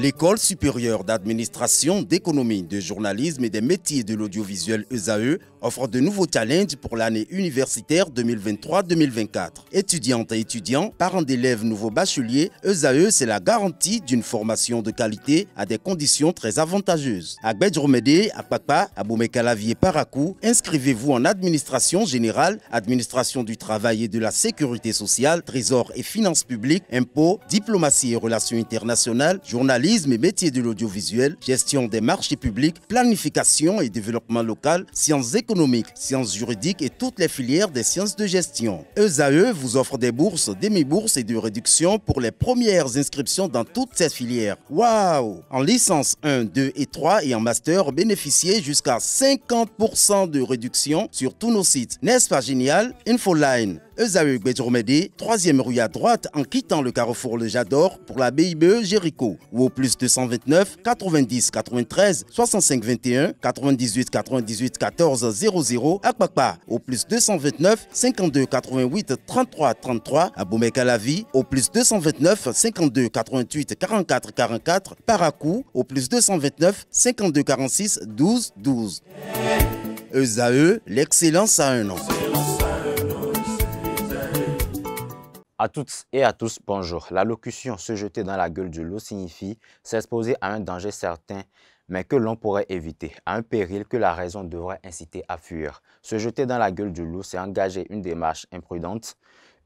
L'École supérieure d'administration, d'économie, de journalisme et des métiers de l'audiovisuel ESAE offre de nouveaux challenges pour l'année universitaire 2023-2024. Étudiantes et étudiants, parents d'élèves nouveaux bacheliers, ESAE, c'est la garantie d'une formation de qualité à des conditions très avantageuses. À Bedromede, à Papa, à Boumekalavier, Parakou, inscrivez-vous en administration générale, administration du travail et de la sécurité sociale, trésor et finances publiques, impôts, diplomatie et relations internationales, journalisme, et métiers de l'audiovisuel, gestion des marchés publics, planification et développement local, sciences économiques, sciences juridiques et toutes les filières des sciences de gestion. ESAE vous offre des bourses, demi-bourses et de réductions pour les premières inscriptions dans toutes ces filières. Waouh En licence 1, 2 et 3 et en master, bénéficiez jusqu'à 50% de réduction sur tous nos sites. N'est-ce pas génial? Infoline Esaü Bedjourmedi, 3e rue à droite en quittant le carrefour Le Jador pour la BIBE Jéricho ou au plus 229 90 93 65 21 98 98 14 00 à Kpakpa au plus 229 52 88 33 33 à Boumekalavi au plus 229 52 88 44 44 Parakou au plus 229 52 46 12 12. ESAE, l'excellence à un nom. À toutes et à tous, bonjour. La locution se jeter dans la gueule du loup signifie s'exposer à un danger certain, mais que l'on pourrait éviter, à un péril que la raison devrait inciter à fuir. Se jeter dans la gueule du loup, c'est engager une démarche imprudente,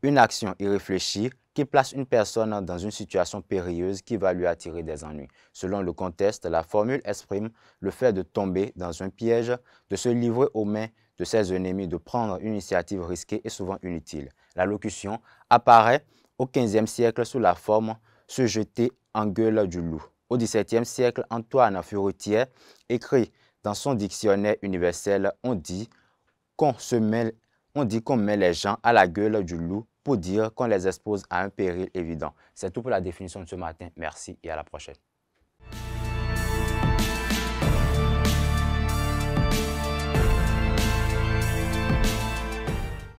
une action irréfléchie qui place une personne dans une situation périlleuse qui va lui attirer des ennuis. Selon le contexte, la formule exprime le fait de tomber dans un piège, de se livrer aux mains de ses ennemis, de prendre une initiative risquée et souvent inutile. La locution apparaît au XVe siècle sous la forme « se jeter en gueule du loup ». Au XVIIe siècle, Antoine Furetière écrit dans son dictionnaire universel « On dit qu'on met, dit qu'on met les gens à la gueule du loup pour dire qu'on les expose à un péril évident. C'est tout pour la définition de ce matin. Merci et à la prochaine.